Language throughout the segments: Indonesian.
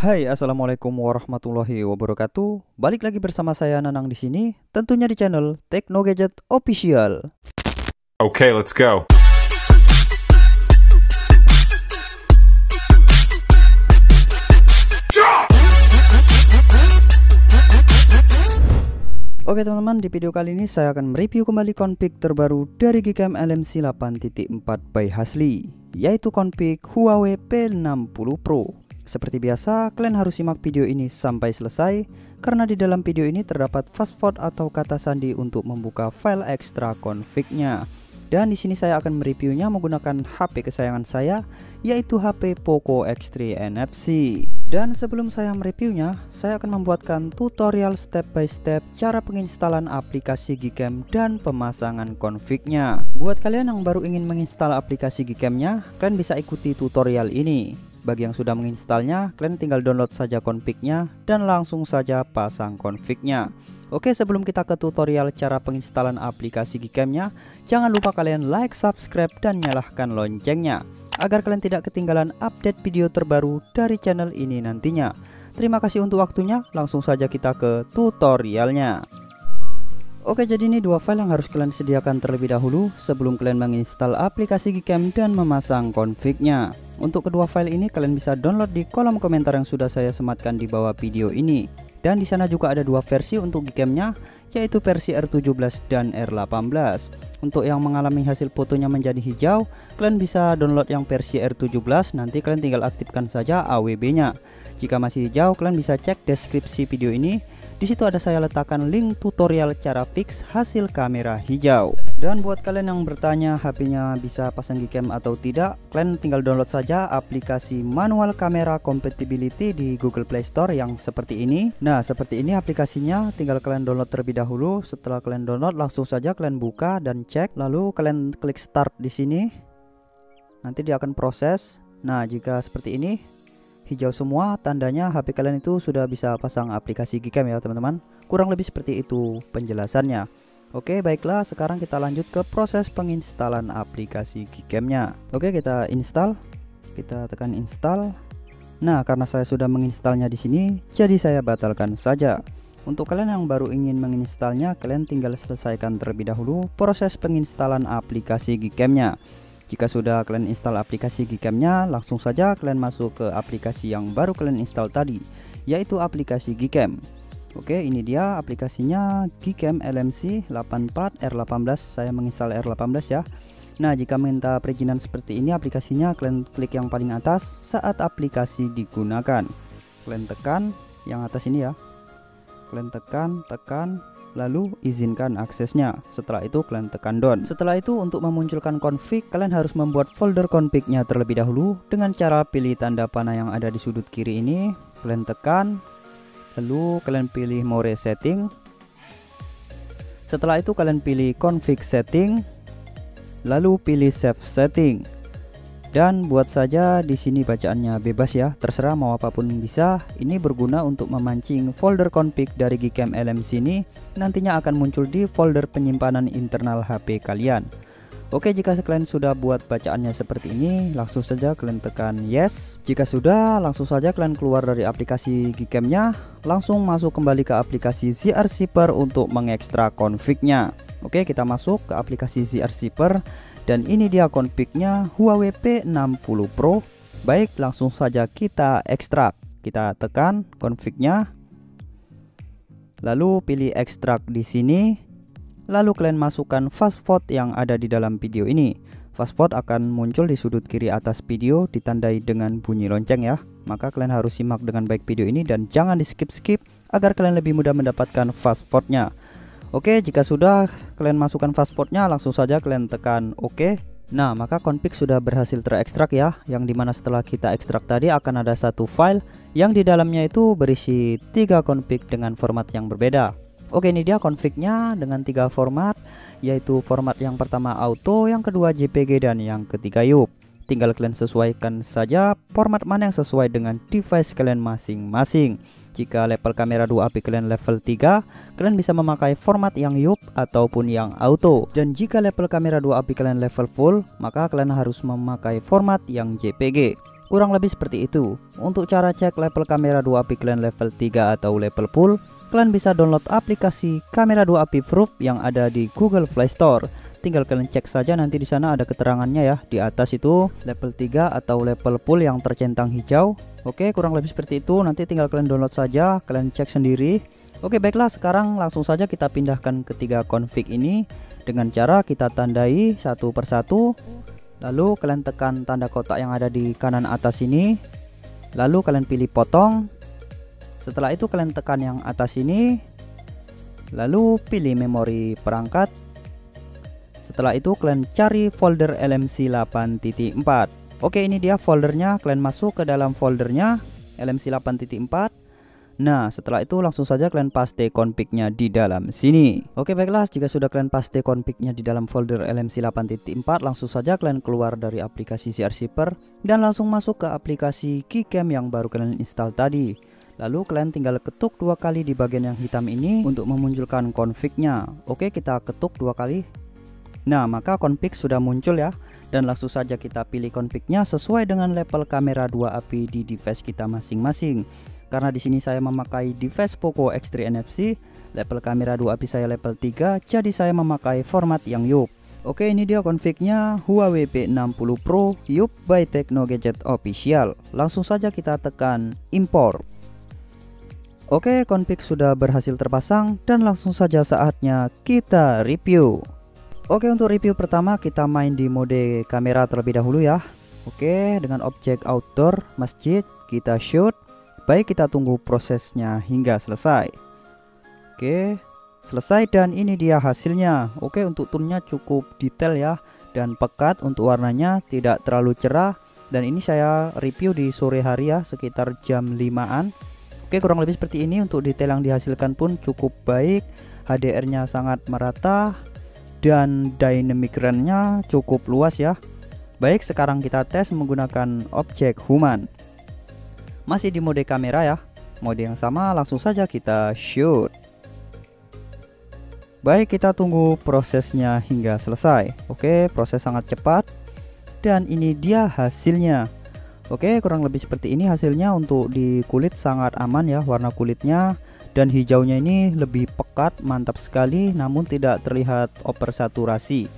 Hai, assalamualaikum warahmatullahi wabarakatuh. Balik lagi bersama saya Nanang di sini, tentunya di channel Tekno Gadget Official. Okay, let's go. Oke teman-teman, di video kali ini saya akan mereview kembali config terbaru dari Gcam LMC 8.4 by Hasli, yaitu config Huawei P60 Pro. Seperti biasa, kalian harus simak video ini sampai selesai karena di dalam video ini terdapat fast forward atau kata sandi untuk membuka file ekstra config-nya. Dan di sini saya akan mereviewnya menggunakan HP kesayangan saya, yaitu HP Poco X3 NFC. Dan sebelum saya mereviewnya, saya akan membuatkan tutorial step by step cara penginstalan aplikasi Gcam dan pemasangan config-nya. Buat kalian yang baru ingin menginstal aplikasi Gcam-nya, kalian bisa ikuti tutorial ini. Bagi yang sudah menginstalnya, kalian tinggal download saja config-nya dan langsung saja pasang config-nya. Oke sebelum kita ke tutorial cara penginstalan aplikasi Gcam-nya Jangan lupa kalian like, subscribe, dan nyalakan loncengnya Agar kalian tidak ketinggalan update video terbaru dari channel ini nantinya Terima kasih untuk waktunya, langsung saja kita ke tutorialnya Oke jadi ini dua file yang harus kalian sediakan terlebih dahulu sebelum kalian menginstal aplikasi Gcam dan memasang config-nya. Untuk kedua file ini kalian bisa download di kolom komentar yang sudah saya sematkan di bawah video ini. Dan di sana juga ada dua versi untuk Gcam-nya, yaitu versi R17 dan R18. Untuk yang mengalami hasil fotonya menjadi hijau, kalian bisa download yang versi R17, nanti kalian tinggal aktifkan saja AWB-nya. Jika masih hijau, kalian bisa cek deskripsi video ini di situ ada saya letakkan link tutorial cara fix hasil kamera hijau. Dan buat kalian yang bertanya HP-nya bisa pasang Gcam atau tidak, kalian tinggal download saja aplikasi manual kamera compatibility di Google Play Store yang seperti ini. Nah, seperti ini aplikasinya, tinggal kalian download terlebih dahulu. Setelah kalian download, langsung saja kalian buka dan cek. Lalu kalian klik start di sini. Nanti dia akan proses. Nah, jika seperti ini, hijau semua tandanya HP kalian itu sudah bisa pasang aplikasi Gcam ya teman-teman. Kurang lebih seperti itu penjelasannya. Oke baiklah sekarang kita lanjut ke proses penginstalan aplikasi Gcam-nya. Oke kita install. Kita tekan install. Nah karena saya sudah menginstalnya di sini jadi saya batalkan saja. Untuk kalian yang baru ingin menginstalnya kalian tinggal selesaikan terlebih dahulu proses penginstalan aplikasi Gcam-nya jika sudah kalian install aplikasi Gcam-nya, langsung saja kalian masuk ke aplikasi yang baru kalian install tadi, yaitu aplikasi Gcam. Oke, ini dia aplikasinya Gcam LMC 84 R18. Saya menginstal R18 ya. Nah, jika minta perizinan seperti ini aplikasinya, kalian klik yang paling atas saat aplikasi digunakan. Kalian tekan yang atas ini ya. Kalian tekan, tekan, lalu izinkan aksesnya. Setelah itu kalian tekan done. Setelah itu untuk memunculkan config, kalian harus membuat folder config-nya terlebih dahulu dengan cara pilih tanda panah yang ada di sudut kiri ini. Kalian tekan, lalu kalian pilih more setting. Setelah itu kalian pilih config setting, lalu pilih save setting. Dan buat saja di sini bacaannya bebas ya, terserah mau apa pun bisa. Ini berguna untuk memancing folder config dari Gcam LMC ini nantinya akan muncul di folder penyimpanan internal HP kalian. Oke, jika kalian sudah buat bacaannya seperti ini, langsung saja kalian tekan yes. Jika sudah, langsung saja kalian keluar dari aplikasi Gcam-nya, langsung masuk kembali ke aplikasi ZR untuk mengekstrak config-nya. Oke, kita masuk ke aplikasi ZR dan ini dia config-nya Huawei P60 Pro. Baik, langsung saja kita ekstrak. Kita tekan config-nya. Lalu pilih ekstrak di sini. Lalu kalian masukkan fastforward yang ada di dalam video ini. Fastforward akan muncul di sudut kiri atas video ditandai dengan bunyi lonceng ya. Maka kalian harus simak dengan baik video ini dan jangan di skip-skip agar kalian lebih mudah mendapatkan fastforward-nya. Oke, jika sudah kalian masukkan passwordnya, langsung saja kalian tekan OK. Nah, maka config sudah berhasil terekstrak ya, yang di mana setelah kita ekstrak tadi akan ada satu file yang di dalamnya itu berisi tiga config dengan format yang berbeda. Oke, ini dia confignya dengan tiga format, yaitu format yang pertama auto, yang kedua JPG, dan yang ketiga YUP. Tinggal kalian sesuaikan saja format mana yang sesuai dengan device kalian masing-masing. Jika level kamera 2 API kalian level 3, kalian bisa memakai format yang YUP ataupun yang auto. Dan jika level kamera 2 API kalian level full, maka kalian harus memakai format yang JPG. Kurang lebih seperti itu. Untuk cara cek level kamera 2 api kalian level 3 atau level full, kalian bisa download aplikasi kamera 2 api Proof yang ada di Google Play Store. Tinggal kalian cek saja nanti di sana ada keterangannya ya. Di atas itu level 3 atau level full yang tercentang hijau. Oke, kurang lebih seperti itu. Nanti tinggal kalian download saja, kalian cek sendiri. Oke, baiklah sekarang langsung saja kita pindahkan ketiga config ini dengan cara kita tandai satu persatu. Lalu kalian tekan tanda kotak yang ada di kanan atas ini. Lalu kalian pilih potong. Setelah itu kalian tekan yang atas ini. Lalu pilih memori perangkat setelah itu kalian cari folder LMC 8.4 Oke ini dia foldernya. Kalian masuk ke dalam foldernya LMC 8.4 Nah setelah itu langsung saja kalian paste config-nya di dalam sini. Oke baiklah. Jika sudah kalian paste config-nya di dalam folder LMC 8.4 Langsung saja kalian keluar dari aplikasi CR Zipper Dan langsung masuk ke aplikasi Keycam yang baru kalian install tadi. Lalu kalian tinggal ketuk dua kali di bagian yang hitam ini untuk memunculkan config-nya. Oke, kita ketuk dua kali Nah, maka config sudah muncul ya dan langsung saja kita pilih config-nya sesuai dengan level kamera 2 API di device kita masing-masing. Karena di sini saya memakai device Poco X3 NFC, level kamera 2 API saya level 3, jadi saya memakai format yang YUP. Oke, ini dia config-nya Huawei P60 Pro YUP by Techno Gadget Official. Langsung saja kita tekan import. Oke, config sudah berhasil terpasang dan langsung saja saatnya kita review. Oke untuk review pertama kita main di mode kamera terlebih dahulu ya. Oke dengan objek outdoor masjid kita shoot. Baik kita tunggu prosesnya hingga selesai. Oke selesai dan ini dia hasilnya. Oke untuk tunnya cukup detail ya Dan pekat. Untuk warnanya tidak terlalu cerah. Dan ini saya review di sore hari ya sekitar jam 5an Oke kurang lebih seperti ini. Untuk detail yang dihasilkan pun cukup baik. HDR nya sangat merata dan dynamic range-nya cukup luas ya. Baik, sekarang kita tes menggunakan objek human. Masih di mode kamera ya. Mode yang sama langsung saja kita shoot. Baik, kita tunggu prosesnya hingga selesai. Oke, proses sangat cepat. Dan ini dia hasilnya. Oke, kurang lebih seperti ini hasilnya untuk di kulit sangat aman ya warna kulitnya dan hijaunya ini lebih pekat mantap sekali namun tidak terlihat oversaturasi.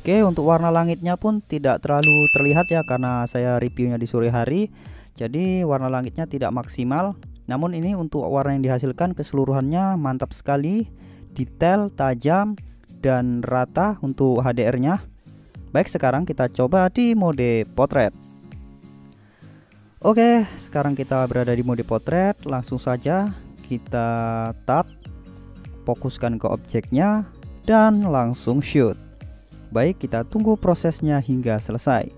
Oke untuk warna langitnya pun tidak terlalu terlihat ya karena saya reviewnya di sore hari. Jadi warna langitnya tidak maksimal. Namun ini untuk warna yang dihasilkan keseluruhannya mantap sekali. Detail tajam dan rata untuk HDR nya baik sekarang kita coba di mode potret. Oke sekarang kita berada di mode potret. Langsung saja kita tap fokuskan ke objeknya dan langsung shoot. Baik kita tunggu prosesnya hingga selesai.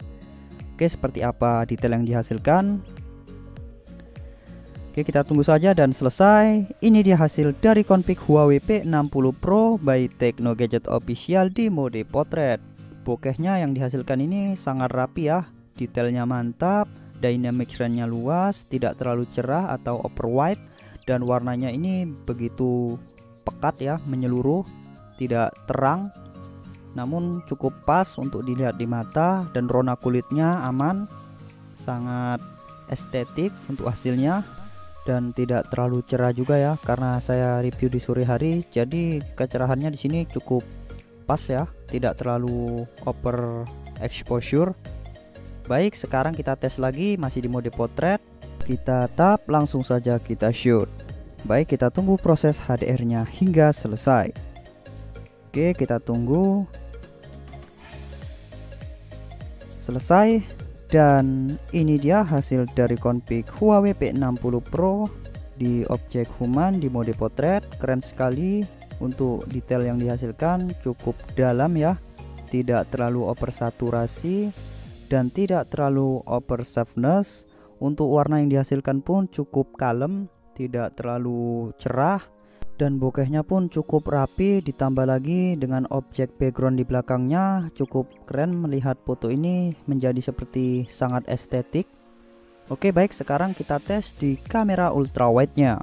Oke seperti apa detail yang dihasilkan? Oke kita tunggu saja dan selesai. Ini dia hasil dari config Huawei P60 Pro by Techno Gadget Official di mode potret. Bokehnya yang dihasilkan ini sangat rapi ya. Detailnya mantap Dynamic range-nya luas Tidak terlalu cerah atau over white dan warnanya ini begitu pekat ya menyeluruh tidak terang namun cukup pas untuk dilihat di mata dan rona kulitnya aman sangat estetik untuk hasilnya dan tidak terlalu cerah juga ya karena saya review di sore hari jadi kecerahannya di sini cukup pas ya tidak terlalu over exposure. Baik sekarang kita tes lagi masih di mode potret kita tap langsung saja kita shoot. Baik kita tunggu proses HDR nya hingga selesai. Oke kita tunggu. Selesai. Dan ini dia hasil dari config Huawei P60 Pro di objek human di mode potret. Keren sekali. Untuk detail yang dihasilkan cukup dalam ya. Tidak terlalu oversaturasi dan tidak terlalu over softness untuk warna yang dihasilkan pun cukup kalem, tidak terlalu cerah dan bokehnya pun cukup rapi. Ditambah lagi dengan objek background di belakangnya cukup keren melihat foto ini menjadi seperti sangat estetik. Oke baik sekarang kita tes di kamera ultrawide nya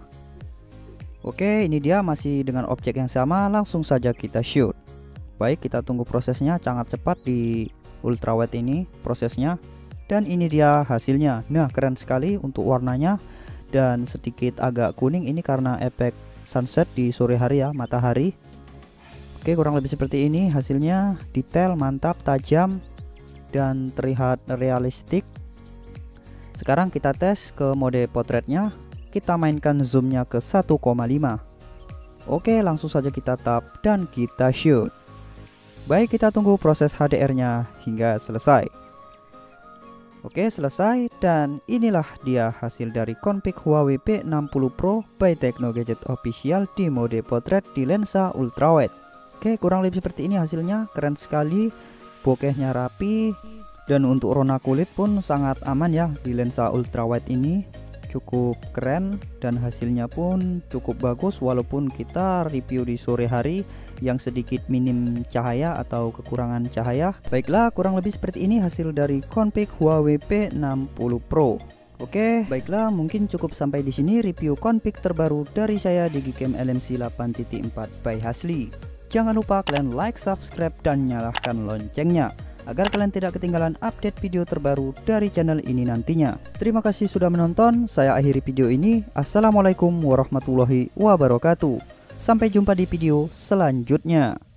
Oke ini dia masih dengan objek yang sama langsung saja kita shoot. Baik kita tunggu prosesnya sangat cepat di ultrawide ini prosesnya dan ini dia hasilnya. Nah keren sekali untuk warnanya. Dan sedikit agak kuning ini karena efek sunset di sore hari ya matahari. Oke kurang lebih seperti ini hasilnya. Detail mantap tajam dan terlihat realistik. Sekarang kita tes ke mode potretnya. Kita mainkan zoomnya ke 1,5 Oke langsung saja kita tap dan kita shoot. Baik kita tunggu proses HDR nya hingga selesai Oke selesai. Dan inilah dia hasil dari config Huawei P60 Pro by Techno Gadget Official di mode potret di lensa ultrawide. Oke kurang lebih seperti ini hasilnya. Keren sekali. Bokehnya rapi. Dan untuk rona kulit pun sangat aman ya di lensa ultrawide ini cukup keren dan hasilnya pun cukup bagus walaupun kita review di sore hari yang sedikit minim cahaya atau kekurangan cahaya. Baiklah kurang lebih seperti ini hasil dari config Huawei P60 Pro. Oke, baiklah mungkin cukup sampai di sini review config terbaru dari saya di Gcam LMC 8.4 by Hasli. Jangan lupa kalian like, subscribe, dan nyalakan loncengnya agar kalian tidak ketinggalan update video terbaru dari channel ini nantinya. Terima kasih sudah menonton, saya akhiri video ini. Assalamualaikum warahmatullahi wabarakatuh. Sampai jumpa di video selanjutnya.